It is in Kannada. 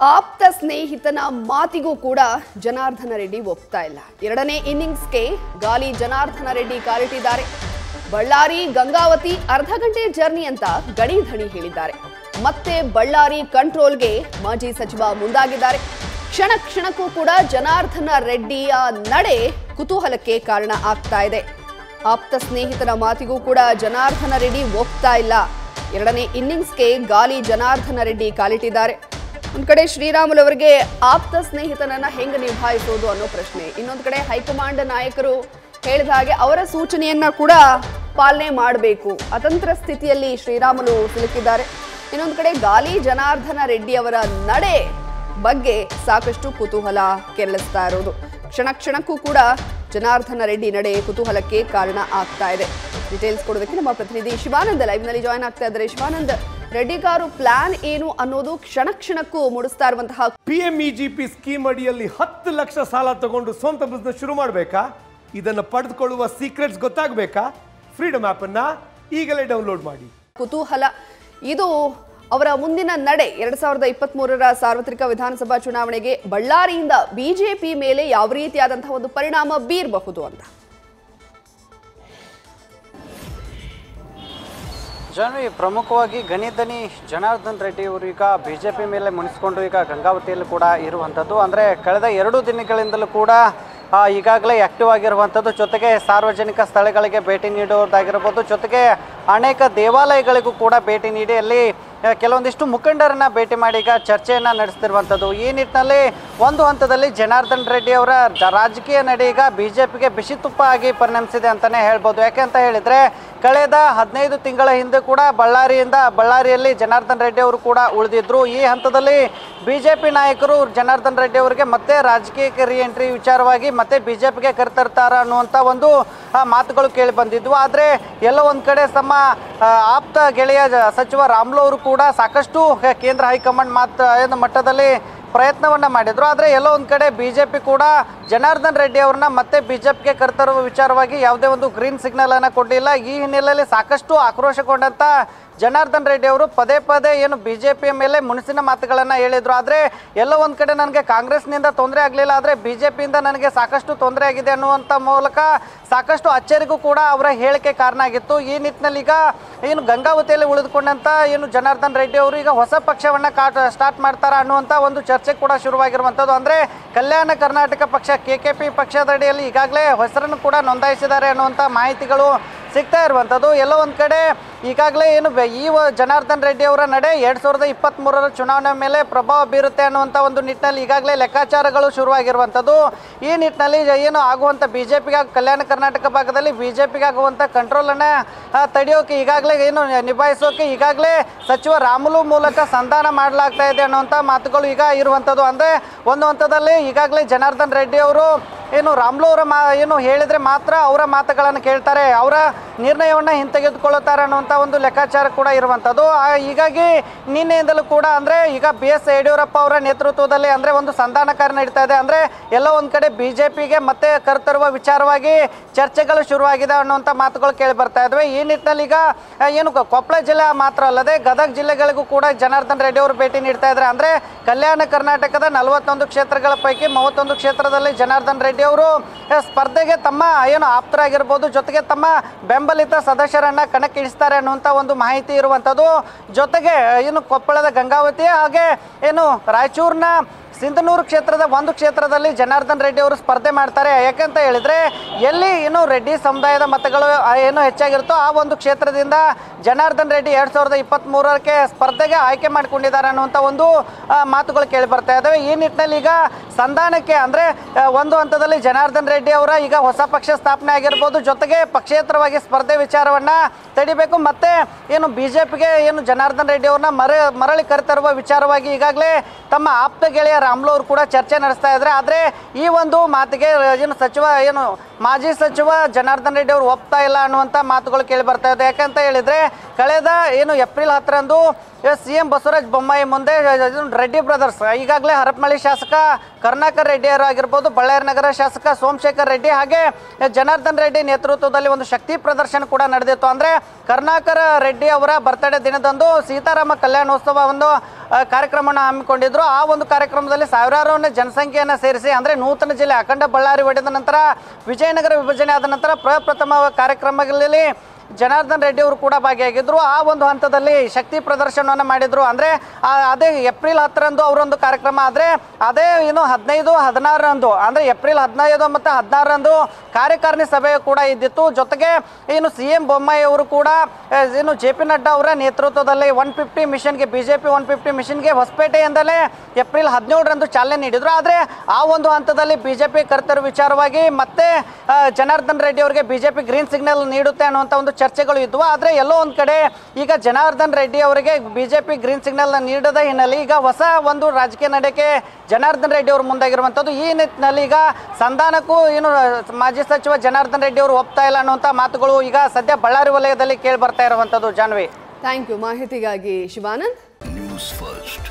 ಆಪ್ತ ಸ್ನೇಹಿತನ ಮಾತಿಗೂ ಕೂಡ ಜನಾರ್ದನ ರೆಡ್ಡಿ ಒಪ್ತಾ ಇಲ್ಲ. ಎರಡನೇ ಇನ್ನಿಂಗ್ಸ್ಗೆ ಗಾಲಿ ಜನಾರ್ದನ ರೆಡ್ಡಿ ಕಾಲಿಟ್ಟಿದ್ದಾರೆ. ಬಳ್ಳಾರಿ ಗಂಗಾವತಿ ಅರ್ಧ ಗಂಟೆ ಜರ್ನಿ ಅಂತ ಗಣಿ ಧಣಿ ಹೇಳಿದ್ದಾರೆ. ಮತ್ತೆ ಬಳ್ಳಾರಿ ಕಂಟ್ರೋಲ್ಗೆ ಮಾಜಿ ಸಚಿವ ಮುಂದಾಗಿದ್ದಾರೆ. ಕ್ಷಣ ಕ್ಷಣಕ್ಕೂ ಕೂಡ ಜನಾರ್ದನ ರೆಡ್ಡಿಯ ನಡೆ ಕುತೂಹಲಕ್ಕೆ ಕಾರಣ ಆಗ್ತಾ ಇದೆ. ಆಪ್ತ ಸ್ನೇಹಿತನ ಮಾತಿಗೂ ಕೂಡ ಜನಾರ್ದನ ರೆಡ್ಡಿ ಒಪ್ತಾ ಇಲ್ಲ. ಎರಡನೇ ಇನ್ನಿಂಗ್ಸ್ಗೆ ಗಾಲಿ ಜನಾರ್ದನ ರೆಡ್ಡಿ ಕಾಲಿಟ್ಟಿದ್ದಾರೆ. ಒಂದ್ ಕಡೆ ಶ್ರೀರಾಮುಲು ಅವರಿಗೆ ಆಪ್ತ ಸ್ನೇಹಿತನನ್ನ ಹೆಂಗೆ ನಿಭಾಯಿಸೋದು ಅನ್ನೋ ಪ್ರಶ್ನೆ. ಇನ್ನೊಂದು ಕಡೆ ಹೈಕಮಾಂಡ್ ನಾಯಕರು ಹೇಳಿದ ಹಾಗೆ ಅವರ ಸೂಚನೆಯನ್ನ ಕೂಡ ಪಾಲನೆ ಮಾಡಬೇಕು. ಅತಂತ್ರ ಸ್ಥಿತಿಯಲ್ಲಿ ಶ್ರೀರಾಮುಲು ಸಿಲುಕಿದ್ದಾರೆ. ಇನ್ನೊಂದು ಕಡೆ ಗಾಲಿ ಜನಾರ್ದನ ರೆಡ್ಡಿ ಅವರ ನಡೆ ಬಗ್ಗೆ ಸಾಕಷ್ಟು ಕುತೂಹಲ ಕೆರಳಿಸ್ತಾ ಇರೋದು. ಕ್ಷಣ ಕ್ಷಣಕ್ಕೂ ಕೂಡ ಜನಾರ್ದನ ರೆಡ್ಡಿ ನಡೆ ಕುತೂಹಲಕ್ಕೆ ಕಾರಣ ಆಗ್ತಾ ಇದೆ. ಡೀಟೇಲ್ಸ್ ಕೊಡೋದಕ್ಕೆ ನಮ್ಮ ಪ್ರತಿನಿಧಿ ಶಿವಾನಂದ ಲೈವ್ನಲ್ಲಿ ಜಾಯ್ನ್ ಆಗ್ತಾ ಇದ್ದಾರೆ. ಶಿವಾನಂದ್ ರೆಡ್ಡಿ ಕಾರು ಪ್ಲಾನ್ ಏನು ಅನ್ನೋದು ಕ್ಷಣ ಕ್ಷಣಕ್ಕೂ ಮೂಡಿಸ್ತಾ ಇರುವಂತಹ ಪಿಎಂಇಜಿಪಿ ಸ್ಕೀಮ್ ಅಡಿಯಲ್ಲಿ ಹತ್ತು ಲಕ್ಷ ಸಾಲ ತಗೊಂಡು ಸ್ವಂತ ಬಿಸ್ನೆಸ್ ಶುರು ಮಾಡಬೇಕಾ? ಇದನ್ನು ಪಡೆದುಕೊಳ್ಳುವ ಸೀಕ್ರೆಟ್ಸ್ ಗೊತ್ತಾಗಬೇಕಾ? ಫ್ರೀಡಮ್ ಅನ್ನ ಈಗಲೇ ಡೌನ್ಲೋಡ್ ಮಾಡಿ. ಕುತೂಹಲ. ಇದು ಅವರ ಮುಂದಿನ ನಡೆ. ಎರಡ್ ಸಾವಿರದ ಇಪ್ಪತ್ತ್ ಮೂರರ ಸಾರ್ವತ್ರಿಕ ವಿಧಾನಸಭಾ ಚುನಾವಣೆಗೆ ಬಳ್ಳಾರಿಯಿಂದ ಬಿಜೆಪಿ ಮೇಲೆ ಯಾವ ರೀತಿಯಾದಂತಹ ಒಂದು ಪರಿಣಾಮ ಬೀರಬಹುದು ಅಂತ. ಜಾನ್ವಿ ಪ್ರಮುಖವಾಗಿ ಗಣಿಧನಿ ಜನಾರ್ದನ್ ರೆಡ್ಡಿ ಅವರು ಈಗ ಬಿ ಜೆ ಪಿ ಮೇಲೆ ಮುನಿಸ್ಕೊಂಡು ಈಗ ಗಂಗಾವತಿಯಲ್ಲಿ ಕೂಡ ಇರುವಂಥದ್ದು. ಅಂದರೆ ಕಳೆದ ಎರಡು ದಿನಗಳಿಂದಲೂ ಕೂಡ ಈಗಾಗಲೇ ಆ್ಯಕ್ಟಿವ್ ಆಗಿರುವಂಥದ್ದು. ಜೊತೆಗೆ ಸಾರ್ವಜನಿಕ ಸ್ಥಳಗಳಿಗೆ ಭೇಟಿ ನೀಡುವುದಾಗಿರ್ಬೋದು. ಜೊತೆಗೆ ಅನೇಕ ದೇವಾಲಯಗಳಿಗೂ ಕೂಡ ಭೇಟಿ ನೀಡಿ ಅಲ್ಲಿ ಕೆಲವೊಂದಿಷ್ಟು ಮುಖಂಡರನ್ನ ಭೇಟಿ ಮಾಡಿ ಈಗ ಚರ್ಚೆಯನ್ನು ನಡೆಸ್ತಿರುವಂಥದ್ದು ಈ ನಿಟ್ಟಿನಲ್ಲಿ ಒಂದು ಹಂತದಲ್ಲಿ ಜನಾರ್ದನ್ ರೆಡ್ಡಿ ಅವರ ರಾಜಕೀಯ ನಡೆ ಈಗ ಬಿ ಜೆ ಬಿಸಿ ತುಪ್ಪ ಆಗಿ ಪರಿಣಮಿಸಿದೆ ಅಂತಲೇ ಹೇಳ್ಬೋದು. ಯಾಕೆಂತ ಹೇಳಿದರೆ, ಕಳೆದ ಹದಿನೈದು ತಿಂಗಳ ಹಿಂದೆ ಕೂಡ ಬಳ್ಳಾರಿಯಿಂದ, ಬಳ್ಳಾರಿಯಲ್ಲಿ ಜನಾರ್ದನ್ ರೆಡ್ಡಿ ಅವರು ಕೂಡ ಉಳಿದಿದ್ರು. ಈ ಹಂತದಲ್ಲಿ ಬಿ ಜೆ ಪಿ ನಾಯಕರು ಜನಾರ್ದನ್ ರೆಡ್ಡಿ ಅವರಿಗೆ ಮತ್ತೆ ರಾಜಕೀಯಕ್ಕೆ ರಿ ಎಂಟ್ರಿ ವಿಚಾರವಾಗಿ ಮತ್ತೆ ಬಿ ಜೆ ಪಿಗೆ ಕರೆತರ್ತಾರ ಅನ್ನುವಂಥ ಒಂದು ಮಾತುಗಳು ಕೇಳಿ ಬಂದಿದ್ವು. ಆದರೆ ಎಲ್ಲೋ ಒಂದು ಕಡೆ ತಮ್ಮ ಆಪ್ತ ಗೆಳೆಯ ಸಚಿವ ರಾಮ್ಲು ಅವರು ಕೂಡ ಸಾಕಷ್ಟು ಕೇಂದ್ರ ಹೈಕಮಾಂಡ್ ಮಾತು ಮಟ್ಟದಲ್ಲಿ ಪ್ರಯತ್ನವನ್ನ ಮಾಡಿದ್ರು. ಆದರೆ ಎಲ್ಲೋ ಒಂದು ಕಡೆ ಬಿ ಜೆ ಪಿ ಕೂಡ ಜನಾರ್ದನ್ ರೆಡ್ಡಿ ಅವ್ರನ್ನ ಮತ್ತೆ ಬಿ ಜೆ ಪಿಗೆ ಕರೆತರುವ ವಿಚಾರವಾಗಿ ಯಾವುದೇ ಒಂದು ಗ್ರೀನ್ ಸಿಗ್ನಲ್ ಅನ್ನ ಕೊಟ್ಟಿಲ್ಲ ಈ ಹಿನ್ನೆಲೆಯಲ್ಲಿ ಸಾಕಷ್ಟು ಆಕ್ರೋಶಗೊಂಡಂತ ಜನಾರ್ದನ್ ರೆಡ್ಡಿ ಅವರು ಪದೇ ಪದೇ ಏನು ಬಿ ಜೆ ಪಿಯ ಮೇಲೆ ಮುನಿಸಿನ ಮಾತುಗಳನ್ನು ಹೇಳಿದರು. ಆದರೆ ಎಲ್ಲೋ ಒಂದು ಕಡೆ ನನಗೆ ಕಾಂಗ್ರೆಸ್ನಿಂದ ತೊಂದರೆ ಆಗಲಿಲ್ಲ. ಆದರೆ ಬಿ ಜೆ ಪಿಯಿಂದ ನನಗೆ ಸಾಕಷ್ಟು ತೊಂದರೆ ಆಗಿದೆ ಅನ್ನುವಂಥ ಮೂಲಕ ಸಾಕಷ್ಟು ಅಚ್ಚರಿಗೂ ಕೂಡ ಅವರ ಹೇಳಿಕೆ ಕಾರಣ ಆಗಿತ್ತು. ಈ ನಿಟ್ಟಿನಲ್ಲಿ ಈಗ ಏನು ಗಂಗಾವತಿಯಲ್ಲಿ ಉಳಿದುಕೊಂಡಂಥ ಏನು ಜನಾರ್ದನ್ ರೆಡ್ಡಿ ಅವರು ಈಗ ಹೊಸ ಪಕ್ಷವನ್ನ ಕಾಟ, ಸ್ಟಾರ್ಟ್ ಮಾಡ್ತಾರ ಅನ್ನುವಂಥ ಒಂದು ಚರ್ಚೆ ಕೂಡ ಶುರುವಾಗಿರುವಂಥದ್ದು ಅಂದರೆ ಕಲ್ಯಾಣ ಕರ್ನಾಟಕ ಪಕ್ಷ ಕೆ ಕೆ ಪಿ ಪಕ್ಷದಡಿಯಲ್ಲಿ ಈಗಾಗಲೇ ಹೆಸರನ್ನು ಕೂಡ ನೋಂದಾಯಿಸಿದ್ದಾರೆ ಅನ್ನುವಂಥ ಮಾಹಿತಿಗಳು ಸಿಗ್ತಾ ಇರುವಂಥದ್ದು ಎಲ್ಲೋ ಒಂದು ಕಡೆ ಈಗಾಗಲೇ ಏನು ಈ ಜನಾರ್ದನ್ ರೆಡ್ಡಿ ಅವರ ನಡೆ ಎರಡು ಸಾವಿರದ ಇಪ್ಪತ್ತ್ಮೂರರ ಚುನಾವಣೆ ಮೇಲೆ ಪ್ರಭಾವ ಬೀರುತ್ತೆ ಅನ್ನುವಂಥ ಒಂದು ನಿಟ್ಟಿನಲ್ಲಿ ಈಗಾಗಲೇ ಲೆಕ್ಕಾಚಾರಗಳು ಶುರುವಾಗಿರುವಂಥದ್ದು. ಈ ನಿಟ್ಟಿನಲ್ಲಿ ಏನು ಆಗುವಂಥ ಬಿ ಜೆ ಪಿಗಾಗಿ ಕಲ್ಯಾಣ ಕರ್ನಾಟಕ ಭಾಗದಲ್ಲಿ ಬಿ ಜೆ ಪಿಗಾಗುವಂಥ ಕಂಟ್ರೋಲನ್ನು ತಡೆಯೋಕೆ ಈಗಾಗಲೇ ಏನು ನಿಭಾಯಿಸೋಕೆ ಈಗಾಗಲೇ ಸಚಿವ ರಾಮುಲು ಮೂಲಕ ಸಂಧಾನ ಮಾಡಲಾಗ್ತಾ ಇದೆ ಅನ್ನುವಂಥ ಮಾತುಗಳು ಈಗ ಇರುವಂಥದ್ದು. ಅಂದರೆ ಒಂದು ಹಂತದಲ್ಲಿ ಈಗಾಗಲೇ ಜನಾರ್ದನ್ ರೆಡ್ಡಿ ಅವರು ಏನು ರಾಮ್ಲು ಅವರ ಮಾ ಏನು ಹೇಳಿದರೆ ಮಾತ್ರ ಅವರ ಮಾತುಗಳನ್ನು ಕೇಳ್ತಾರೆ. ಅವರ ನಿರ್ಣಯವನ್ನು ಹಿಂತೆಗೆದುಕೊಳ್ಳುತ್ತಾರೆ ಅನ್ನುವಂಥ ಒಂದು ಲೆಕ್ಕಾಚಾರ ಕೂಡ ಇರುವಂಥದ್ದು ಹೀಗಾಗಿ ನಿನ್ನೆಯಿಂದಲೂ ಕೂಡ ಅಂದರೆ ಈಗ ಬಿ ಎಸ್ ಯಡಿಯೂರಪ್ಪ ಅವರ ನೇತೃತ್ವದಲ್ಲಿ ಅಂದರೆ ಒಂದು ಸಂಧಾನ ಕಾರ್ಯ ನಡೀತಾ ಇದೆ. ಅಂದರೆ ಎಲ್ಲ ಒಂದು ಕಡೆ ಬಿ ಮತ್ತೆ ಕರೆತರುವ ವಿಚಾರವಾಗಿ ಚರ್ಚೆಗಳು ಶುರುವಾಗಿದೆ ಅನ್ನುವಂಥ ಮಾತುಗಳು ಕೇಳಿ ಬರ್ತಾ ಇದ್ವಿ. ಈ ನಿಟ್ಟಿನಲ್ಲಿ ಈಗ ಏನು ಕೊಪ್ಪಳ ಜಿಲ್ಲೆ ಮಾತ್ರ ಅಲ್ಲದೆ ಗದಗ ಜಿಲ್ಲೆಗಳಿಗೂ ಕೂಡ ಜನಾರ್ದನ್ ರೆಡ್ಡಿ ಅವರು ಭೇಟಿ ನೀಡ್ತಾ ಇದ್ದಾರೆ. ಅಂದರೆ ಕಲ್ಯಾಣ ಕರ್ನಾಟಕದ ನಲವತ್ತೊಂದು ಕ್ಷೇತ್ರಗಳ ಪೈಕಿ ಮೂವತ್ತೊಂದು ಕ್ಷೇತ್ರದಲ್ಲಿ ಜನಾರ್ದನ್ ರೆಡ್ಡಿ ಅವರು ಸ್ಪರ್ಧೆಗೆ ತಮ್ಮ ಏನು ಆಪ್ತರಾಗಿರ್ಬೋದು, ಜೊತೆಗೆ ತಮ್ಮ ಬೆಂಬಲಿತ ಸದಸ್ಯರನ್ನ ಕಣಕ್ಕಿಳಿಸ್ತಾರೆ ಅನ್ನುವಂಥ ಒಂದು ಮಾಹಿತಿ ಇರುವಂಥದ್ದು ಜೊತೆಗೆ, ಏನು ಕೊಪ್ಪಳದ ಗಂಗಾವತಿ ಹಾಗೆ ಏನು ರಾಯಚೂರಿನ ಸಿಂಧನೂರು ಕ್ಷೇತ್ರದ ಒಂದು ಕ್ಷೇತ್ರದಲ್ಲಿ ಜನಾರ್ದನ್ ರೆಡ್ಡಿ ಅವರು ಸ್ಪರ್ಧೆ ಮಾಡ್ತಾರೆ. ಯಾಕಂತ ಹೇಳಿದರೆ, ಎಲ್ಲಿ ಏನು ರೆಡ್ಡಿ ಸಮುದಾಯದ ಮತಗಳು ಏನು ಹೆಚ್ಚಾಗಿರುತ್ತೋ ಆ ಒಂದು ಕ್ಷೇತ್ರದಿಂದ ಜನಾರ್ದನ್ ರೆಡ್ಡಿ ಎರಡು ಸಾವಿರದ ಇಪ್ಪತ್ತ್ಮೂರಕ್ಕೆ ಸ್ಪರ್ಧೆಗೆ ಆಯ್ಕೆ ಮಾಡಿಕೊಂಡಿದ್ದಾರೆ ಅನ್ನುವಂಥ ಒಂದು ಮಾತುಗಳು ಕೇಳಿ ಬರ್ತಾ ಇದ್ದಾವೆ ಈ ನಿಟ್ಟಿನಲ್ಲಿ ಈಗ ಸಂಧಾನಕ್ಕೆ ಅಂದರೆ ಒಂದು ಹಂತದಲ್ಲಿ ಜನಾರ್ದನ್ ರೆಡ್ಡಿ ಅವರ ಈಗ ಹೊಸ ಪಕ್ಷ ಸ್ಥಾಪನೆ ಆಗಿರ್ಬೋದು. ಜೊತೆಗೆ ಪಕ್ಷೇತರವಾಗಿ ಸ್ಪರ್ಧೆ ವಿಚಾರವನ್ನ ತಡಿಬೇಕು. ಮತ್ತೆ ಏನು ಬಿ ಜೆ ಏನು ಜನಾರ್ದನ್ ರೆಡ್ಡಿ ಅವ್ರನ್ನ ಮರ, ಮರಳಿ ಕರೆತರುವ ವಿಚಾರವಾಗಿ ಈಗಾಗಲೇ ತಮ್ಮ ಆಪ್ತ ಗೆಳೆಯ ರಾಮ್ಲು ಅವರು ಕೂಡ ಚರ್ಚೆ ನಡೆಸ್ತಾ ಇದ್ದಾರೆ. ಆದರೆ ಈ ಒಂದು ಮಾತಿಗೆ, ಏನು ಸಚಿವ, ಏನು ಮಾಜಿ ಸಚಿವ ಜನಾರ್ದನ್ ರೆಡ್ಡಿ ಅವರು ಒಪ್ತಾ ಇಲ್ಲ ಅನ್ನುವಂಥ ಮಾತುಗಳು ಕೇಳಿ ಬರ್ತಾ ಇದೆ. ಯಾಕಂತ ಹೇಳಿದರೆ, ಕಳೆದ ಏನು ಏಪ್ರಿಲ್ ಹತ್ತರಂದು ಸಿ ಎಂ ಬಸವರಾಜ ಬೊಮ್ಮಾಯಿ ಮುಂದೆ ರೆಡ್ಡಿ ಬ್ರದರ್ಸ್, ಈಗಾಗಲೇ ಹರಪನಹಳ್ಳಿ ಶಾಸಕ ಕರುಣಾಕರ್ ರೆಡ್ಡಿ ಅವರು ಆಗಿರ್ಬೋದು, ಬಳ್ಳಾರಿ ನಗರ ಶಾಸಕ ಸೋಮಶೇಖರ್ ರೆಡ್ಡಿ ಹಾಗೆ ಜನಾರ್ದನ್ ರೆಡ್ಡಿ ನೇತೃತ್ವದಲ್ಲಿ ಒಂದು ಶಕ್ತಿ ಪ್ರದರ್ಶನ ಕೂಡ ನಡೆದಿತ್ತು. ಅಂದರೆ ಕರ್ನಾಕರ ರೆಡ್ಡಿ ಅವರ ಬರ್ತಡೇ ದಿನದಂದು ಸೀತಾರಾಮ ಕಲ್ಯಾಣೋತ್ಸವ ಒಂದು ಕಾರ್ಯಕ್ರಮವನ್ನು ಹಮ್ಮಿಕೊಂಡಿದ್ರು. ಆ ಒಂದು ಕಾರ್ಯಕ್ರಮದಲ್ಲಿ ಸಾವಿರಾರು ಜನಸಂಖ್ಯೆಯನ್ನು ಸೇರಿಸಿ, ಅಂದರೆ ನೂತನ ಜಿಲ್ಲೆ ಅಖಂಡ ಬಳ್ಳಾರಿ ಒಡೆದ ನಂತರ ವಿಜಯನಗರ ವಿಭಜನೆ ಆದ ನಂತರ ಪ್ರಪ್ರಥಮ ಕಾರ್ಯಕ್ರಮಗಳಲ್ಲಿ ಜನಾರ್ದನ್ ರೆಡ್ಡಿ ಅವರು ಕೂಡ ಭಾಗಿಯಾಗಿದ್ದರು ಆ ಒಂದು ಹಂತದಲ್ಲಿ ಶಕ್ತಿ ಪ್ರದರ್ಶನವನ್ನು ಮಾಡಿದರು. ಅಂದರೆ ಅದೇ ಏಪ್ರಿಲ್ ಹತ್ತರಂದು ಅವರೊಂದು ಕಾರ್ಯಕ್ರಮ. ಆದರೆ, ಅದೇ ಇನ್ನು ಹದಿನೈದು, ಹದಿನಾರರಂದು, ಅಂದರೆ ಏಪ್ರಿಲ್ ಹದಿನೈದು ಮತ್ತು ಹದಿನಾರರಂದು ಕಾರ್ಯಕಾರಿಣಿ ಸಭೆ ಕೂಡ ಇದ್ದಿತ್ತು. ಜೊತೆಗೆ ಇನ್ನು ಸಿ ಎಂ ಬೊಮ್ಮಾಯಿ ಅವರು ಕೂಡ ಏನು ಜೆ ಪಿ ನಡ್ಡಾ ಅವರ ನೇತೃತ್ವದಲ್ಲಿ ಒನ್ ಫಿಫ್ಟಿ ಮಿಷನ್ಗೆ, B J P one fifty ಮಿಷನ್ಗೆ ಹೊಸಪೇಟೆಯಿಂದಲೇ ಏಪ್ರಿಲ್ ಹದಿನೇಳರಂದು ಚಾಲನೆ ನೀಡಿದರು. ಆದರೆ, ಆ ಒಂದು ಹಂತದಲ್ಲಿ ಬಿ ಜೆ ಪಿ ಕರ್ತರು ವಿಚಾರವಾಗಿ ಮತ್ತೆ ಜನಾರ್ದನ್ ರೆಡ್ಡಿ ಅವರಿಗೆ B J P green signal ನೀಡುತ್ತೆ ಅನ್ನುವಂಥ ಒಂದು ಚರ್ಚೆಗಳು ಇದ್ವು. ಆದರೆ ಎಲ್ಲೋ ಒಂದು ಕಡೆ ಈಗ ಜನಾರ್ದನ್ ರೆಡ್ಡಿ ಅವರಿಗೆ ಬಿಜೆಪಿ ಗ್ರೀನ್ ಸಿಗ್ನಲ್ ನೀಡದ ಹಿನ್ನೆಲೆ ಈಗ ಹೊಸ ಒಂದು ರಾಜಕೀಯ ನಡೆಗೆ ಜನಾರ್ದನ್ ರೆಡ್ಡಿ ಅವರು ಮುಂದಾಗಿರುವಂಥದ್ದು. ಈ ನಿಟ್ಟಿನಲ್ಲಿ ಈಗ ಸಂಧಾನಕ್ಕೂ ಏನು ಮಾಜಿ ಸಚಿವ ಜನಾರ್ದನ್ ರೆಡ್ಡಿ ಅವರು ಒಪ್ತಾ ಇಲ್ಲ ಅನ್ನುವಂಥ ಮಾತುಗಳು ಈಗ ಸದ್ಯ ಬಳ್ಳಾರಿ ವಲಯದಲ್ಲಿ ಕೇಳಿ ಬರ್ತಾ ಇರುವಂಥದ್ದು. ಜಾನ್ವಿ. ಥ್ಯಾಂಕ್ ಯು ಮಾಹಿತಿಗಾಗಿ ಶಿವಾನಂದ್. News first